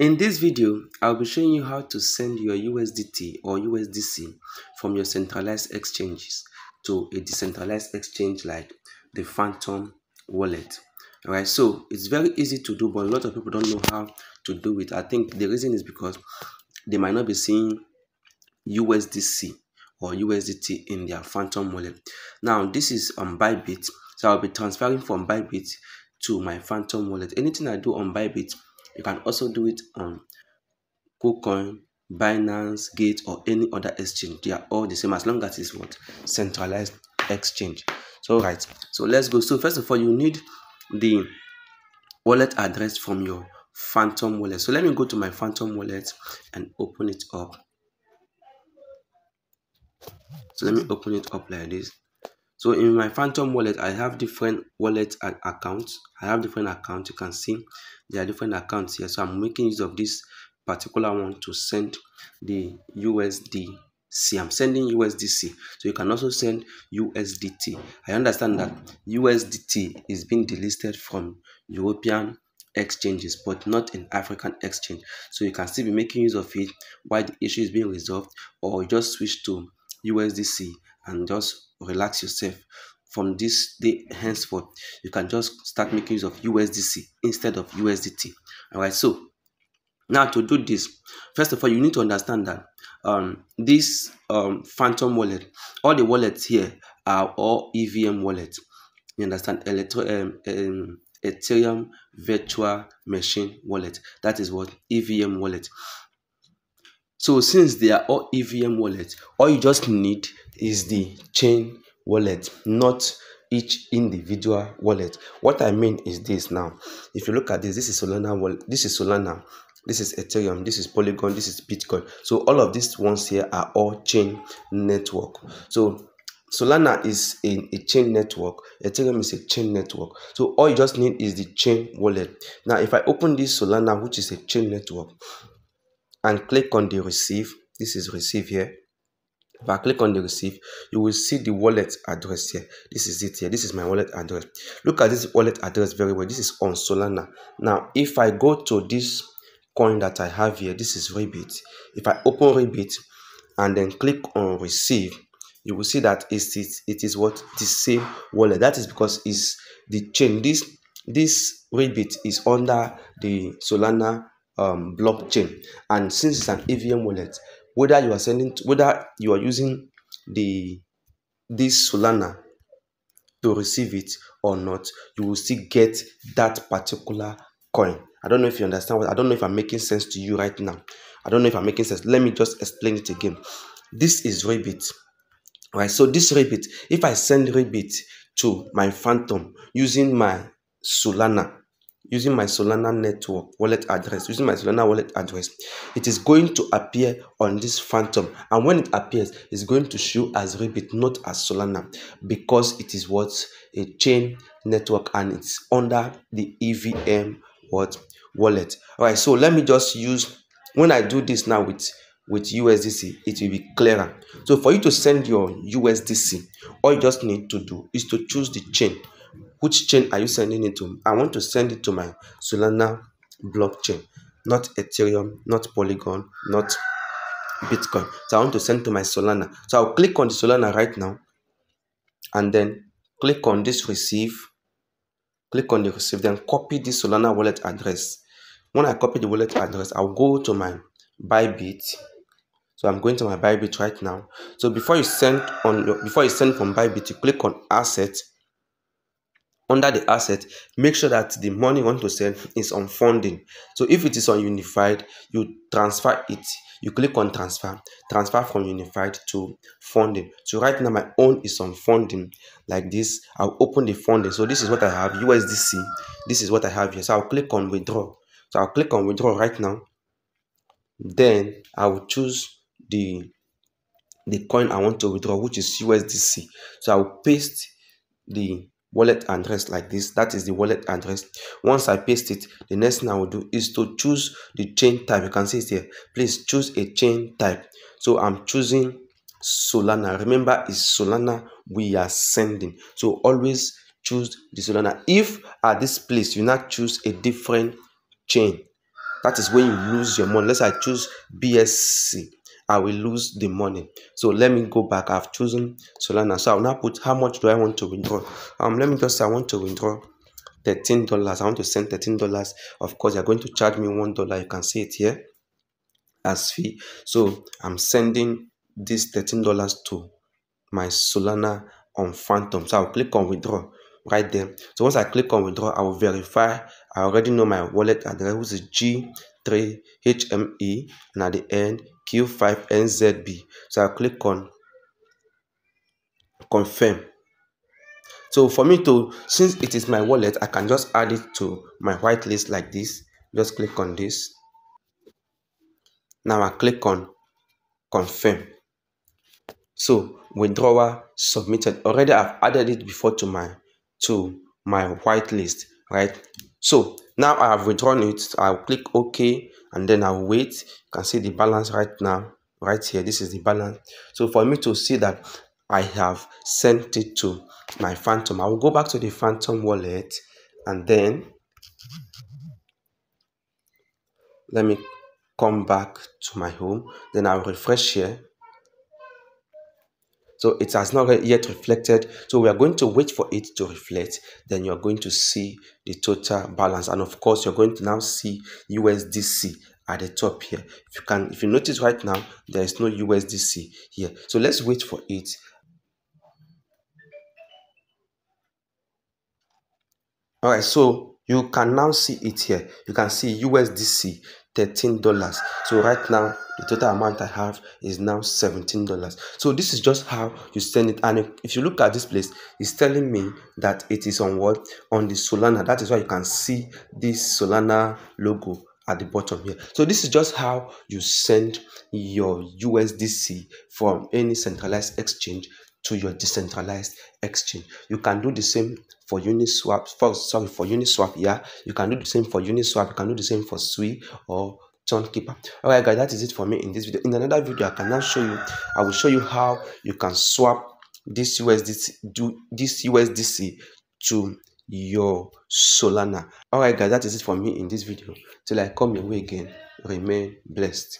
In this video, I'll be showing you how to send your USDT or USDC from your centralized exchanges to a decentralized exchange like the Phantom wallet. Alright, so it's very easy to do, but a lot of people don't know how to do it. I think the reason is because they might not be seeing USDC or USDT in their Phantom wallet. Now, this is on Bybit, so I'll be transferring from Bybit to my Phantom wallet. Anything I do on Bybit you can also do it on KuCoin, Binance, Gate, or any other exchange. They are all the same as long as it's what centralized exchange. So right, so let's go. So first of all, you need the wallet address from your Phantom wallet. So let me go to my Phantom wallet and open it up. So let me open it up like this. So in my Phantom wallet, I have different wallet accounts. I have different accounts. You can see there are different accounts here. So I'm making use of this particular one to send the USDC. I'm sending USDC. So you can also send USDT. I understand that USDT is being delisted from European exchanges but not in african exchange so you can still be making use of it while the issue is being resolved or just switch to usdc and just relax yourself. From this day henceforth you can just start making use of usdc instead of usdt all right so now to do this first of all you need to understand that um this um phantom wallet all the wallets here are all evm wallets. You understand? Electro um, um ethereum virtual machine wallet. That is what evm wallet so since they are all evm wallets all you just need is the chain wallet, not each individual wallet. What I mean is this now. If you look at this, this is Solana wallet, this is Solana, this is Ethereum, this is Polygon, this is Bitcoin. So all of these ones here are all chain network. So Solana is a, a chain network, Ethereum is a chain network. So all you just need is the chain wallet. Now, if I open this Solana, which is a chain network, and click on the receive, this is receive here if I click on the receive, you will see the wallet address here. This is it here. This is my wallet address. Look at this wallet address very well. This is on Solana. Now, if I go to this coin that I have here, this is Rebit. If I open Rebit and then click on receive, you will see that it is, it is what the same wallet. That is because it's the chain. This this Rebit is under the Solana um, blockchain, and since it's an EVM wallet, whether you are sending to, whether you are using the this Solana to receive it or not, you will still get that particular coin. I don't know if you understand what I don't know if I'm making sense to you right now. I don't know if I'm making sense. Let me just explain it again. This is Rebit. Right, so this Rebit, if I send Rebit to my Phantom using my Solana, using my Solana network wallet address, using my Solana wallet address, it is going to appear on this phantom. And when it appears, it's going to show as Rebit, not as Solana, because it is what a chain network and it's under the EVM what wallet. All right, so let me just use when I do this now with with USDC, it will be clearer. So for you to send your USDC, all you just need to do is to choose the chain which chain are you sending it to? I want to send it to my Solana blockchain, not Ethereum, not Polygon, not Bitcoin. So I want to send to my Solana. So I'll click on the Solana right now and then click on this receive. Click on the receive, then copy this Solana wallet address. When I copy the wallet address, I'll go to my Bybit. So I'm going to my Bybit right now. So before you send on your, before you send from Bybit, you click on asset under the asset make sure that the money you want to send is on funding. So if it is on unified you transfer it. You click on transfer. Transfer from unified to funding. So right now my own is on funding like this. I'll open the funding. So this is what i have usdc this is what i have here. So i'll click on withdraw. So i'll click on withdraw right now. Then i will choose the the coin i want to withdraw which is usdc so i'll paste the wallet address like this. That is the wallet address once i paste it the next thing i will do is to choose the chain type. You can see it here. Please choose a chain type. So i'm choosing solana. Remember it's solana we are sending. So always choose the solana. If at this place you not choose a different chain that is when you lose your money. Let's say i choose bsc i will lose the money. So let me go back. I've chosen solana. So i'll now put how much do i want to withdraw? Um let me just say i want to withdraw 13 dollars. I want to send 13 dollars. Of course you're going to charge me one dollar. You can see it here as fee. So i'm sending this 13 dollars to my solana on phantom. So i'll click on withdraw right there. So once i click on withdraw i will verify. I already know my wallet address which is g3hme and at the end q5nzb so i'll click on confirm. So for me to since it is my wallet i can just add it to my whitelist like this. Just click on this. Now i click on confirm. So withdrawal submitted. Already i've added it before to my to my whitelist right? So now i have withdrawn it. I'll click ok and then i'll wait. You can see the balance right now right here. This is the balance. So for me to see that i have sent it to my phantom i will go back to the phantom wallet and then let me come back to my home. Then i'll refresh here so it has not yet reflected. So we are going to wait for it to reflect. Then you're going to see the total balance. And of course you're going to now see usdc at the top here. If you can if you notice right now there is no usdc here. So let's wait for it. All right so you can now see it here. You can see usdc 13 dollars. So right now the total amount i have is now 17 dollars. So this is just how you send it. And if you look at this place it's telling me that it is on what? On the solana. That is why you can see this solana logo at the bottom here. So this is just how you send your usdc from any centralized exchange to your decentralized exchange. You can do the same for Uniswap. For sorry, for Uniswap, yeah. You can do the same for Uniswap. You can do the same for Sui or Keeper. Alright, guys, that is it for me in this video. In another video, I can now show you. I will show you how you can swap this USDC do this USDC to your Solana. Alright, guys, that is it for me in this video. Till I come your way again, remain blessed.